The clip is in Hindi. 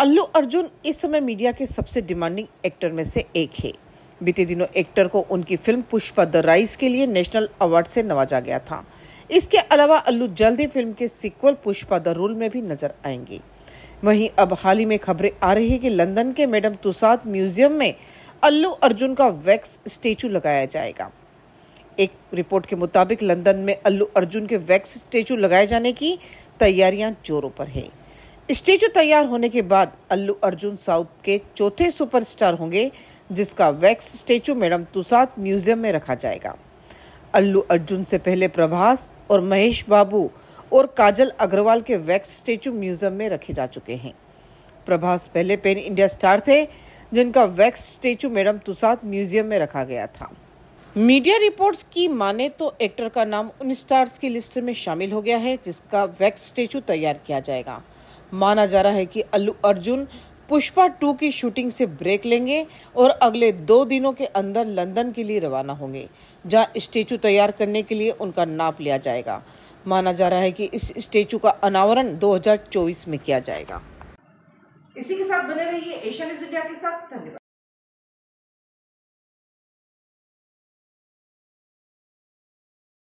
अल्लू अर्जुन इस समय मीडिया के सबसे डिमांडिंग एक्टर में से एक है। बीते दिनों एक्टर को उनकी फ़िल्म पुष्पा द राइस के लिए नेशनल अवार्ड से नवाजा गया था। इसके अलावा अल्लू जल्द ही फ़िल्म के सीक्वल पुष्पा द रूल में भी नज़र आएँगे। वहीं अब हाल ही में खबरें आ रही है कि लंदन के मैडम तुसाद म्यूज़ियम में अल्लू अर्जुन का वैक्स स्टेचू लगाया जाएगा। एक रिपोर्ट के मुताबिक लंदन में अल्लू अर्जुन के वैक्स स्टेचू लगाए जाने की तैयारियाँ जोरों पर है। स्टेचू तैयार होने के बाद अल्लू अर्जुन साउथ के चौथे सुपरस्टार होंगे, जिसका wax statue Madame Tussauds museum में रखा जाएगा। अल्लू अर्जुन से पहले प्रभास और महेश बाबू और काजल अग्रवाल के वैक्स स्टेचू म्यूज़ियम में रखे जा चुके हैं। प्रभास पहले पेन इंडिया स्टार थे, जिनका wax statue Madame Tussauds museum में रखा गया था। मीडिया रिपोर्ट्स की माने तो एक्टर का नाम उन स्टार्स की लिस्ट में शामिल हो गया है, जिसका वैक्स स्टेचू तैयार किया जाएगा। माना जा रहा है कि अल्लू अर्जुन पुष्पा टू की शूटिंग से ब्रेक लेंगे और अगले दो दिनों के अंदर लंदन के लिए रवाना होंगे, जहाँ स्टेचू तैयार करने के लिए उनका नाप लिया जाएगा। माना जा रहा है कि इस स्टेचू का अनावरण 2024 में किया जाएगा। इसी के साथ बने रहिए एशिया न्यूज़ इंडिया के साथ। धन्यवाद।